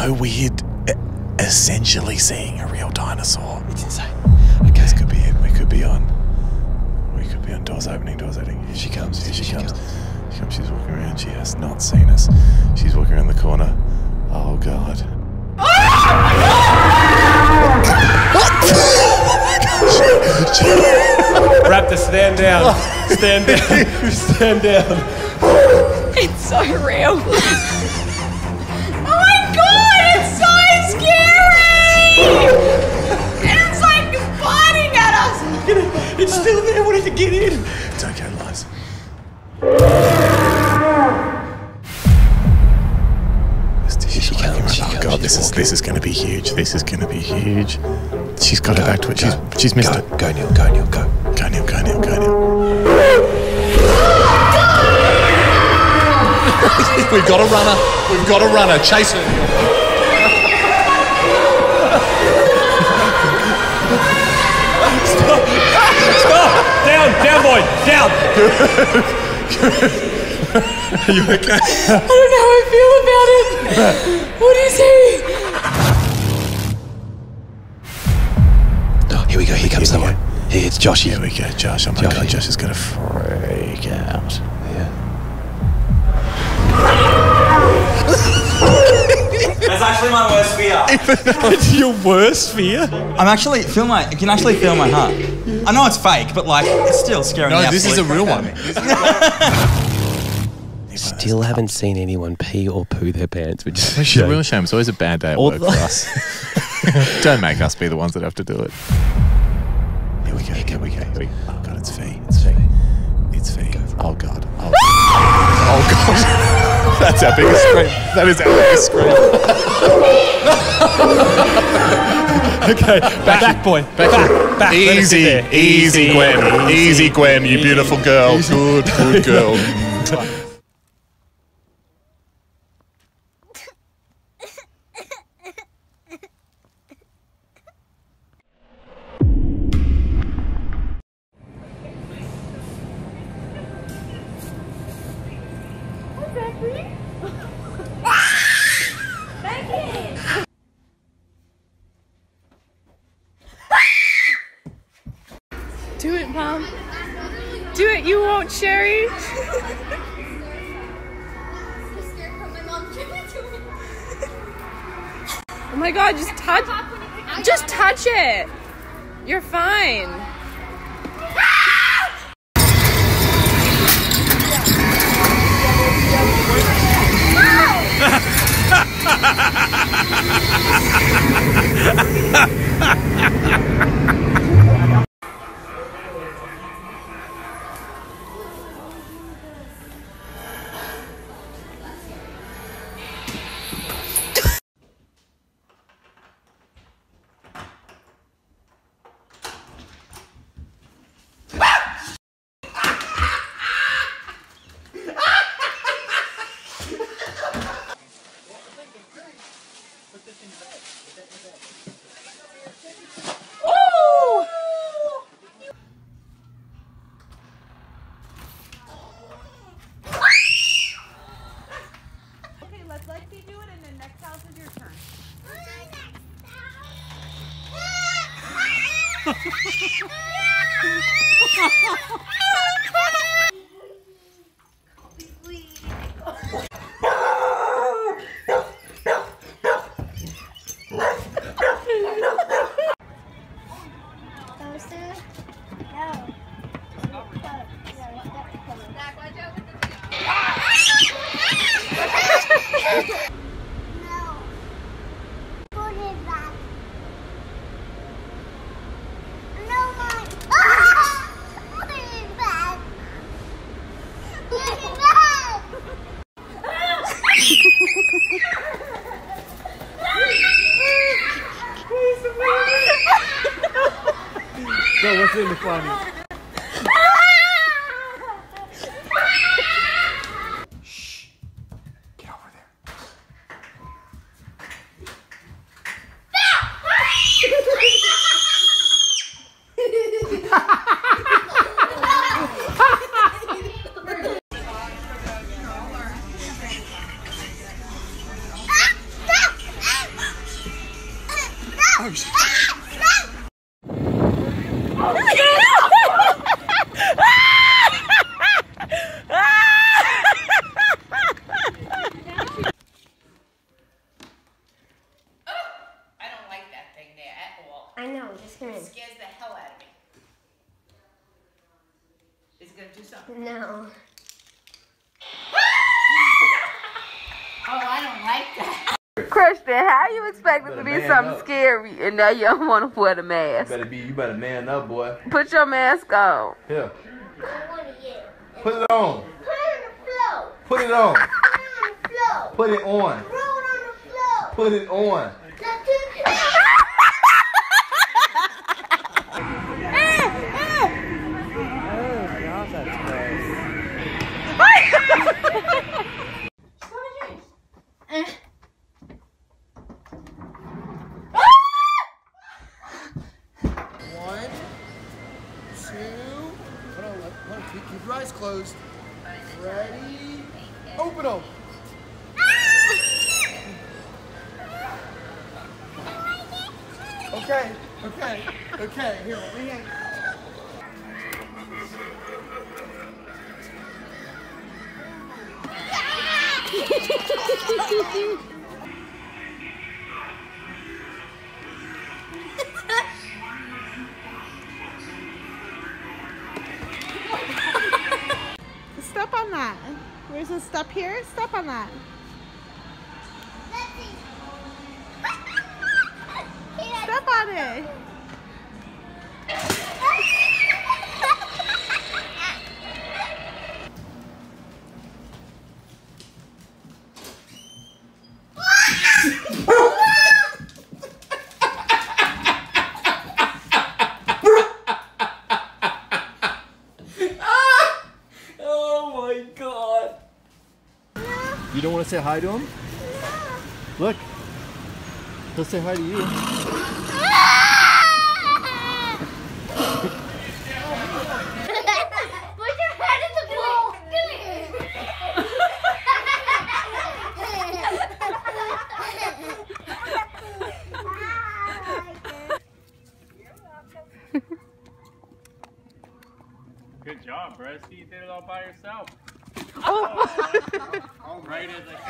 so weird. Essentially seeing a real dinosaur. It's insane. Okay. This could be it. We could be on. We could be on doors opening, doors opening. Here she comes. Here she, She comes. comes. She comes. She's walking around. She has not seen us. She's walking around the corner. Oh God. Raptor, stand down. Oh. Stand down. stand down. It's so real. It's like biting at us. It's still there. Wanting to get in. It's okay, Liz. Here she comes. She Oh comes. God, she's this is this is going to be huge. This is going to be huge. She's got it back to it. She's she's missed go, it. Go, Neil. Go, Neil. Go. Go Neil, go Neil, go Neil. We've got a runner. We've got a runner. Chase her. Stop. Down. Down, boy. Down. Are you okay? I don't know how I feel about it. What is he? Oh, here we go. Here comes Here we someone. Here, it's Josh. Here we go, Josh. Oh my Josh, God. Josh is going to freak out. Yeah. That's actually my worst fear. It's your worst fear. I'm actually feel my. I can actually feel my heart. I know it's fake, but like it's still scaring No, the this is a real one. out of me. Still haven't seen anyone pee or poo their pants, which is a It's a shame. real shame. It's always a bad day at All work for us. Don't make us be the ones that have to do it. Here we go. Here we go. Here we go. Oh God, it's Fee. It's Fee. It's Fee. Oh God. Oh, oh God. That's our biggest scream. That is our biggest scream. Okay. Back, back boy. Back. Back. back. Sit Easy, easy, Gwen. Easy, Gwen. You beautiful girl. Good, good girl. Do it, Mom. Do it, you won't, Sherry. Oh my god, just touch just touch it. You're fine. Yeah! Go, what's in the funny? Get over there. I don't like that thing there at all. I know, just kidding. It scares the hell out of me. Is it gonna do something? No. Oh, I don't like that. Christian, how you expect it to be man something up. scary and now you don't want to wear the mask? Better be, you better man up, boy. Put your mask on. Yeah. I want to put it on. Put it on the floor. Put it on. Put it on. Put it on. Okay, okay, okay. Here, me hang. Step on that. There's a step here. Step on that. Step on it. Oh my god. You don't want to say hi to him? Look. He'll say hi to you. Put your head in the bowl. Good job, Bryce. You did it all by yourself. Oh. right as I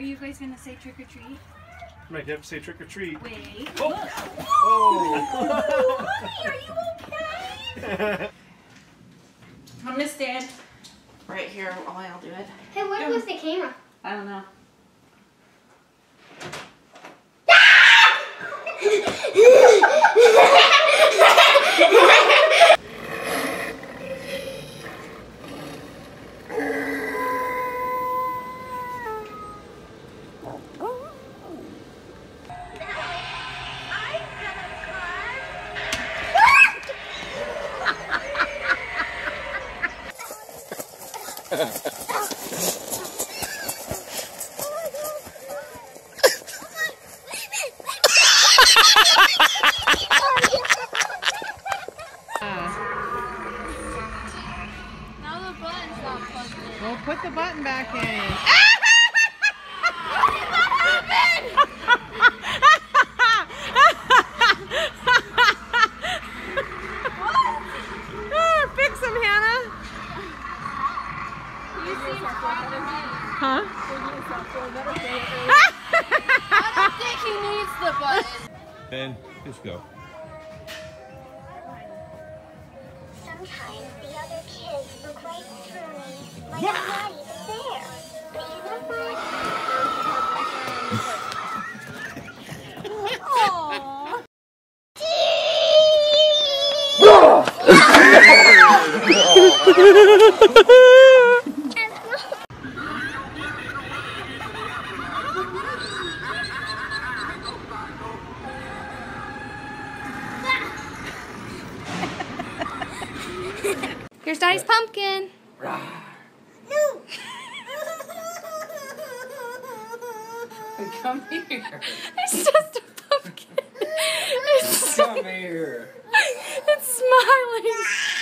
Are you guys gonna say trick or treat? Might have to say trick or treat. Wait. Oh. oh. Mommy, Are you okay? I'm gonna stand right here while I'll do it. Hey, where was the camera? I don't know. Put the button back in. Fix him, Hannah. Huh? I don't think he needs the button. Ben, just go. Here's Daddy's pumpkin. Come here. It's just a pumpkin. It's, Come here. it's smiling.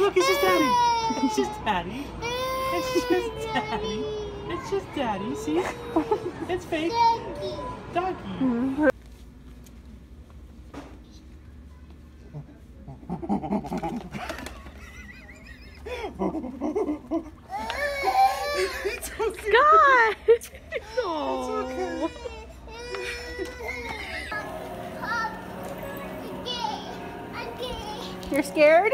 Look, it's just Daddy. It's just Daddy. See? It's fake. Doggy. God! Oh. You're scared?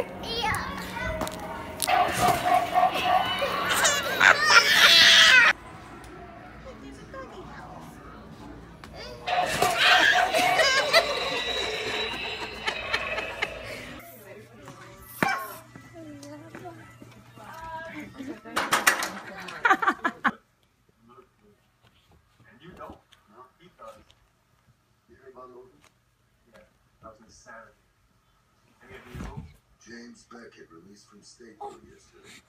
And you don't? No, he does. You heard about Logan? Yeah, that was insanity. Any of you know? James Beckett from state yesterday.